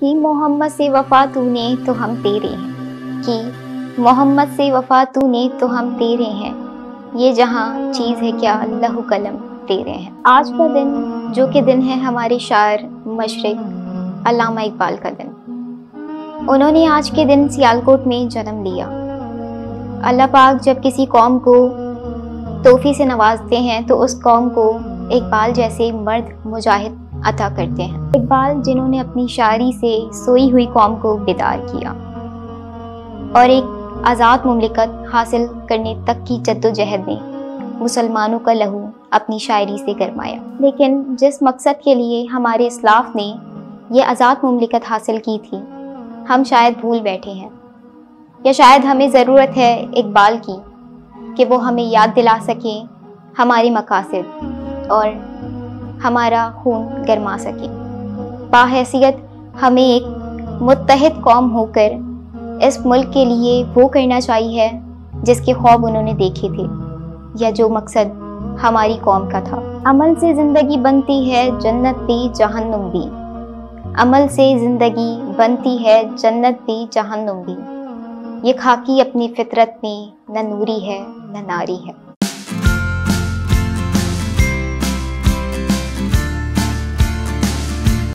कि मोहम्मद से वफा तूने तो हम तेरे हैं। कि मोहम्मद से वफा तूने तो हम तेरे हैं। ये जहाँ चीज़ है क्या, लहू कलम तेरे हैं। आज का दिन, जो कि दिन है हमारे शायर, मशरक, अलामा इकबाल का दिन। उन्होंने आज के दिन सियालकोट में जन्म लिया। अल्लाह पाक जब किसी कौम को तोहफी से नवाजते हैं तो उस कौम को इकबाल जैसे मर्द, मुजाहिद अता करते हैं। इकबाल, जिन्होंने अपनी शायरी से सोई हुई कौम को बेदार किया और एक आज़ाद ममलिकत हासिल करने तक की जद्दोजहद ने मुसलमानों का लहू अपनी शायरी से गरमाया। लेकिन जिस मकसद के लिए हमारे इसलाफ ने यह आज़ाद ममलिकत हासिल की थी, हम शायद भूल बैठे हैं। या शायद हमें ज़रूरत है इकबाल की कि वो हमें याद दिला सकें हमारे मकासद और हमारा खून गरमा सके। बाहसीत हमें एक मुतहद कौम होकर इस मुल्क के लिए वो करना चाहिए जिसके ख्वाब उन्होंने देखे थे, या जो मकसद हमारी कौम का था। अमल से ज़िंदगी बनती है जन्नत भी जहन्नुम भी। अमल से ज़िंदगी बनती है जन्नत भी जहन्नुम भी। ये खाकी अपनी फितरत में न नूरी है, न नारी है।